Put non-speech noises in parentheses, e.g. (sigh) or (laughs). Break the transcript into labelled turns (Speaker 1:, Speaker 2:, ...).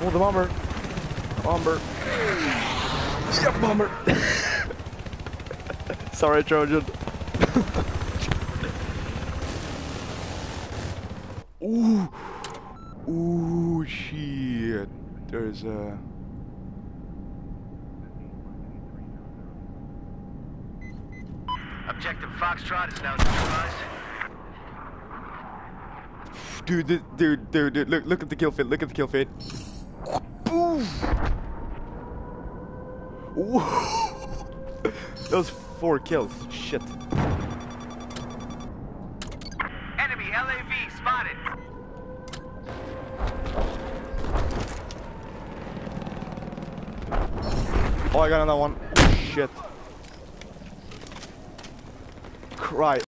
Speaker 1: Oh, the bomber. Bomber. Yeah, bomber. (laughs) Sorry, Trojan. (laughs) Ooh. Ooh, shit. There's a...
Speaker 2: Objective Foxtrot is now neutralized.
Speaker 1: Dude, th- dude, dude, dude, look, look at the kill feed, look at the kill feed. Ooh. (laughs) Those four kills, shit.
Speaker 2: Enemy LAV spotted.
Speaker 1: Oh, I got another one. Shit. Cry.